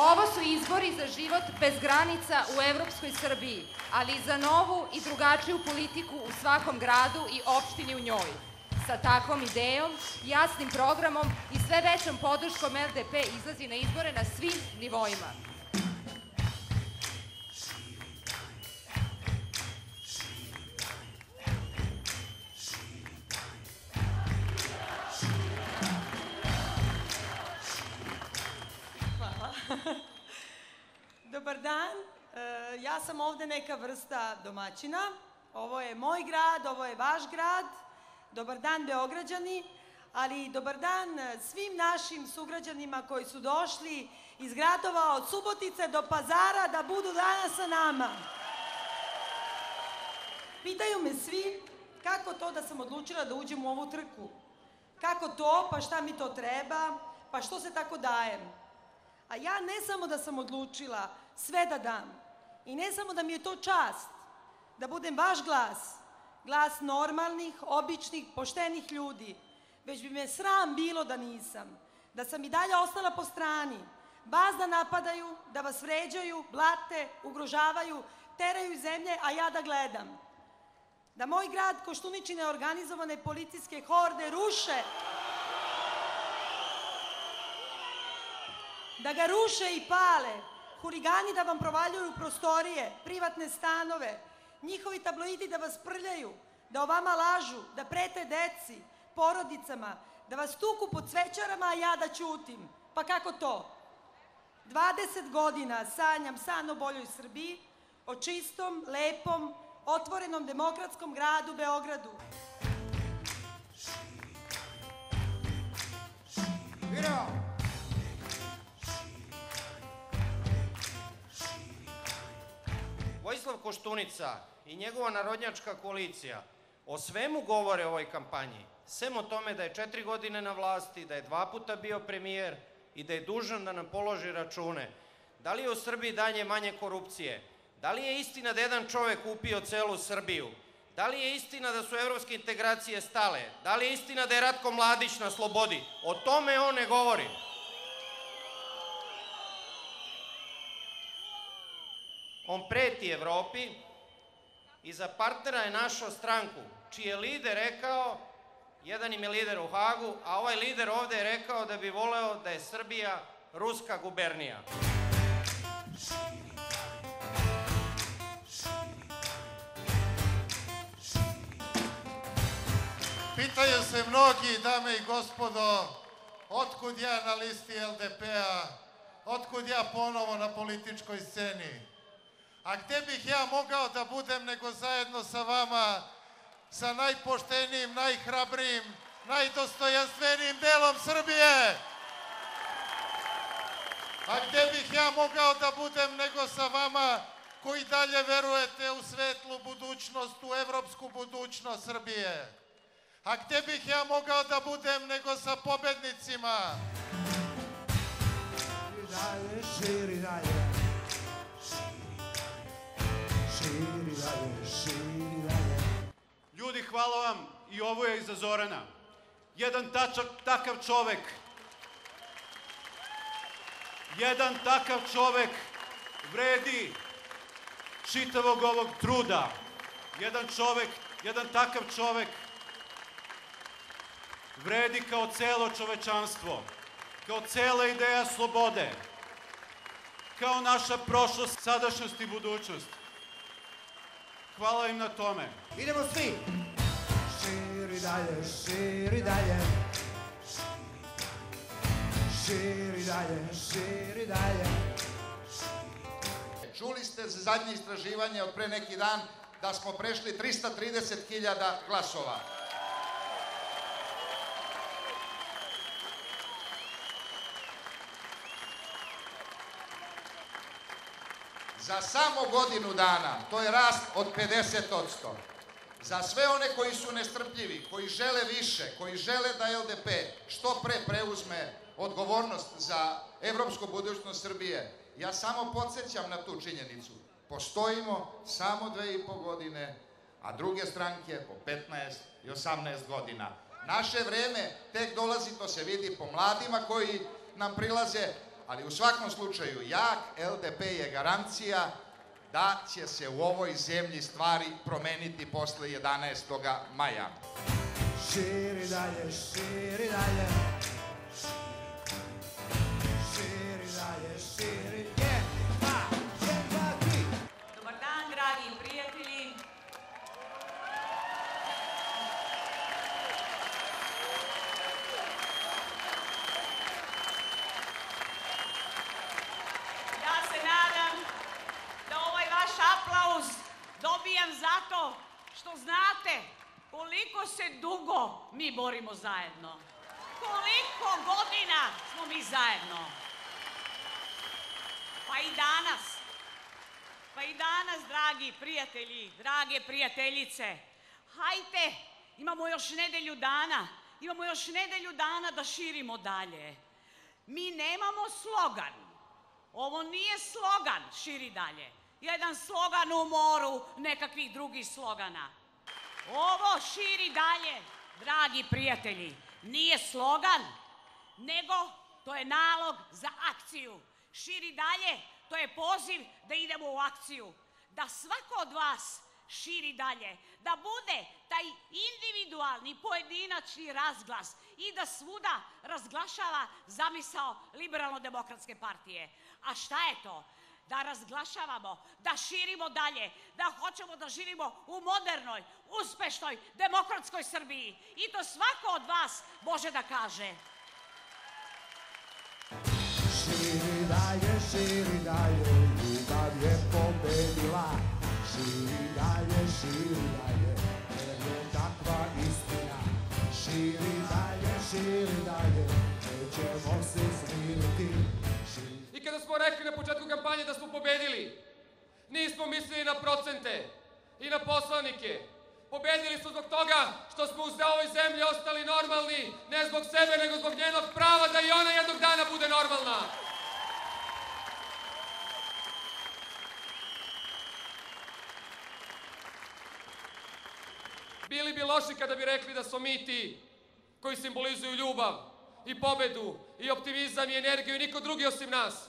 Ovo su izbori za život bez granica u evropskoj Srbiji, ali i za novu i drugačiju politiku u svakom gradu i opštini u njoj. Sa takvom idejom, jasnim programom i sve većom podrškom LDP izlazi na izbore na svim nivoima. Dobar dan, E, ja sam ovde neka vrsta domaćina. Ovo je moj grad, ovo je vaš grad. Dobar dan Beograđani, ali dobar dan svim našim sugrađanima koji su došli iz gradova od Subotice do Pazara da budu danas sa nama. Pitaju me svi kako to da sam odlučila da uđem u ovu trku. Kako to, pa šta mi to treba, pa što se tako dajem. A ja ne samo da sam odlučila sve da dam, i ne samo da mi je to čast, da budem vaš glas, glas normalnih, običnih, poštenih ljudi, već bi me sram bilo da nisam, da sam i dalje ostala po strani, vas da napadaju, da vas vređaju, blate, ugrožavaju, teraju zemlje, a ja da gledam. Da moj grad Koštuničine organizovane policijske horde ruše da ga ruše i pale, huligani da vam provaljuju prostorije, privatne stanove, njihovi tabloidi da vas prljaju, da o vama lažu, da prete deci, porodicama, da vas tuku po cvećarama, a ja da ćutim. Pa kako to? 20 godina sanjam san o boljoj Srbiji, o čistom, lepom, otvorenom demokratskom gradu Beogradu. Video! Vojislav Koštunica i njegova narodnjačka koalicija o svemu govore o ovoj kampanji, sem o tome da je četiri godine na vlasti, da je dva puta bio premijer i da je dužan da nam položi račune. Da li je u Srbiji dalje manje korupcije? Da li je istina da jedan čovek kupio celu Srbiju? Da li je istina da su evropske integracije stale? Da li je istina da je Ratko Mladić na slobodi? O tome on ne govori. On preti Evropi i za partnera je našao stranku, čiji je lider rekao, jedan im je lider u Hagu, a ovaj lider ovde je rekao da bi voleo da je Srbija ruska gubernija. Pitaju se mnogi, dame i gospodo, otkud ja na listi LDP-a, otkud ja ponovo na političkoj sceni. A gde bih ja mogao da budem nego zajedno sa vama, sa najpoštenijim, najhrabrijim, najdostojanstvenijim delom Srbije? A gde bih ja mogao da budem nego sa vama koji dalje verujete u svetlu budućnost, u evropsku budućnost Srbije? A gde bih ja mogao da budem nego sa pobednicima? dalje, širi dalje. Širi dalje, širi dalje. Ljudi, hvala vam i ovo je iza Zorana. Jedan tačak, takav čovek, jedan takav čovek vredi čitavog ovog truda. Jedan čovek, jedan takav čovek vredi kao celo čovečanstvo, kao cela ideja slobode, kao naša prošlost, sadašnjost i budućnost. Hvala im na tome. Idemo svi! Širi dalje, širi dalje. Širi dalje, širi dalje. Čuli ste za zadnje istraživanje od pre neki dan da smo prešli 330.000 glasova. Za samo godinu dana, to je rast od 50%. Za sve one koji su nestrpljivi, koji žele više, koji žele da LDP što pre preuzme odgovornost za evropsku budućnost Srbije, ja samo podsjećam na tu činjenicu. Postojimo samo dve i po godine, a druge stranke po 15 i 18 godina. Naše vreme tek dolazi, to se vidi po mladima koji nam prilaze, Ali u svakom slučaju, jak LDP je garancija da će se u ovoj zemlji stvari promeniti posle 11. maja. Širi dalje, širi dalje. Dobijam zato što znate koliko se dugo mi borimo zajedno. Koliko godina smo mi zajedno. Pa i danas. Pa i danas, dragi prijatelji, drage prijateljice, hajte, imamo još nedelju dana, imamo još nedelju dana da širimo dalje. Mi nemamo slogan. Ovo nije slogan, širi dalje. Jedan slogan u moru nekakvih drugih slogana. Ovo širi dalje, dragi prijatelji, nije slogan, nego to je nalog za akciju. Širi dalje, to je poziv da idemo u akciju. Da svako od vas širi dalje, da bude taj individualni, pojedinačni razglas i da svuda razglašava zamisao Liberalno-demokratske partije. A šta je to? Da razglašavamo, da širimo dalje, da hoćemo da živimo u modernoj, uspešnoj, demokratskoj Srbiji. I to svako od vas može da kaže. Širi dalje, širi dalje, nismo mislili na procente i na poslanike. Pobedili smo zbog toga što smo u ovoj zemlji ostali normalni, ne zbog sebe, nego zbog njenog prava da i ona jednog dana bude normalna. Bili bi loši kada bi rekli da smo mi ti koji simbolizuju ljubav i pobedu i optimizam i energiju i niko drugi osim nas.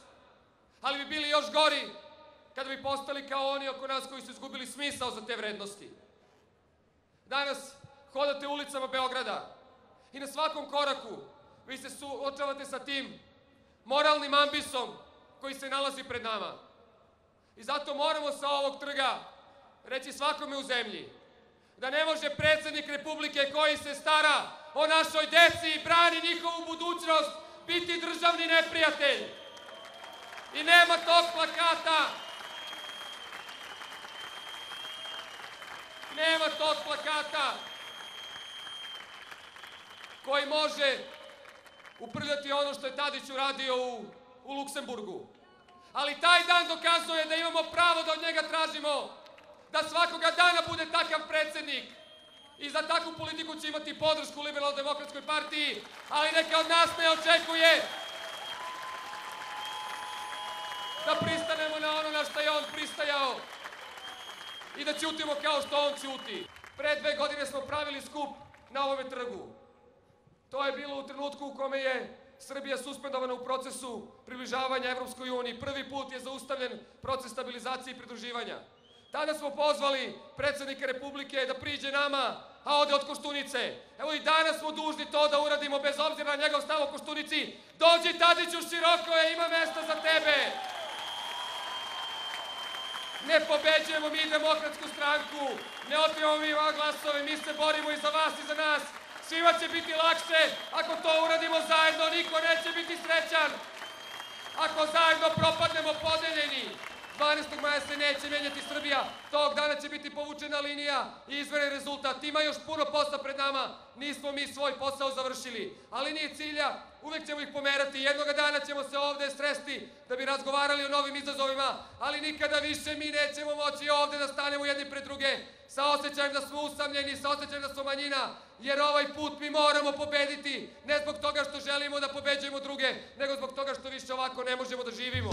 Ali bi bili još gori kada bi postali kao oni oko nas koji su izgubili smisao za te vrednosti. Danas hodate ulicama Beograda i na svakom koraku vi se suočavate sa tim moralnim ambisom koji se nalazi pred nama. I zato moramo sa ovog trga reći svakome u zemlji da ne može predsednik Republike koji se stara o našoj deci i brani njihovu budućnost biti državni neprijatelj. I nema tog plakata. Nema tog plakata koji može uprljati ono što je Tadić uradio u, u Luksemburgu. Ali taj dan dokazuje da imamo pravo da od njega tražimo da svakoga dana bude takav predsednik. I za takvu politiku će imati podršku u Liberalno-demokratskoj partiji, ali neka od nas ne očekuje da pristanemo na ono na što je on pristajao i da ćutimo kao što on ćuti. Pre dve godine smo pravili skup na ovome trgu. To je bilo u trenutku u kome je Srbija suspendovana u procesu približavanja Evropskoj uniji. Prvi put je zaustavljen proces stabilizacije i pridruživanja. Tada smo pozvali predsednika Republike da priđe nama, a ode od Koštunice. Evo i danas smo dužni to da uradimo bez obzira na njegov stav o Koštunici. Dođi Tadiću široko je, ima mesta za tebe. Ne pobeđujemo mi demokratsku stranku, ne otimamo mi vam glasove, mi se borimo i za vas i za nas. Svima će biti lakše ako to uradimo zajedno, niko neće biti srećan. Ako zajedno propadnemo podeljeni, 12. maja se neće menjati Srbija, tog dana će biti povučena linija i izveren rezultat. Ima još puno posla pred nama, nismo mi svoj posao završili, ali nije cilja, uvek ćemo ih pomerati. Jednoga dana ćemo se ovde sresti da bi razgovarali o novim izazovima, ali nikada više mi nećemo moći ovde da stanemo jedni pred druge sa osjećajem da smo usamljeni, sa osjećajem da smo manjina, jer ovaj put mi moramo pobediti, ne zbog toga što želimo da pobeđujemo druge, nego zbog toga što više ovako ne možemo da živimo.